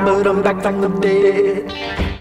but I'm back from the dead.